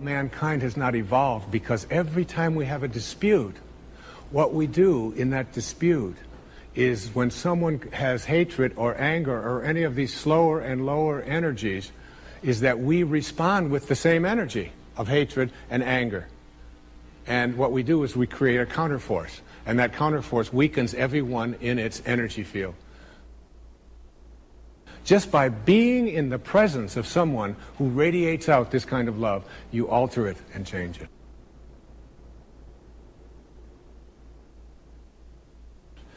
Mankind has not evolved because every time we have a dispute, what we do in that dispute is when someone has hatred or anger or any of these slower and lower energies, is that we respond with the same energy of hatred and anger. And what we do is we create a counterforce, and that counterforce weakens everyone in its energy field. Just by being in the presence of someone who radiates out this kind of love, you alter it and change it.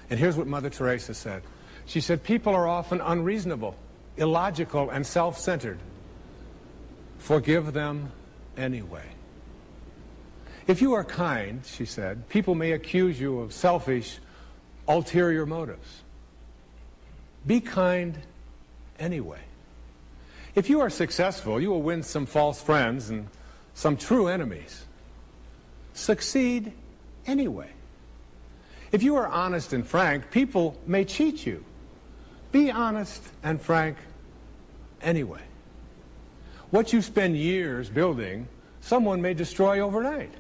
And here's what Mother Teresa said. She said, people are often unreasonable, illogical, and self-centered. Forgive them anyway. If you are kind, she said, people may accuse you of selfish, ulterior motives. Be kind anyway. If you are successful, you will win some false friends and some true enemies. Succeed anyway. If you are honest and frank, people may cheat you. Be honest and frank anyway. What you spend years building, someone may destroy overnight.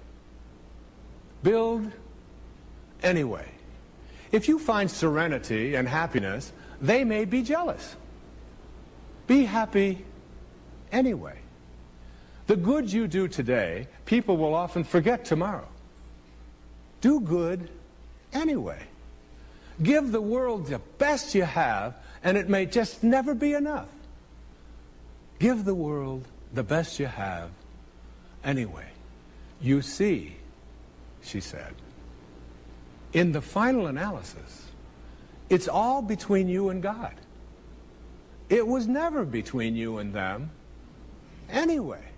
Build anyway. If you find serenity and happiness, they may be jealous. Be happy anyway. The good you do today, people will often forget tomorrow. Do good anyway. Give the world the best you have, and it may just never be enough. Give the world the best you have anyway. You see, she said, in the final analysis, it's all between you and God. It was never between you and them anyway.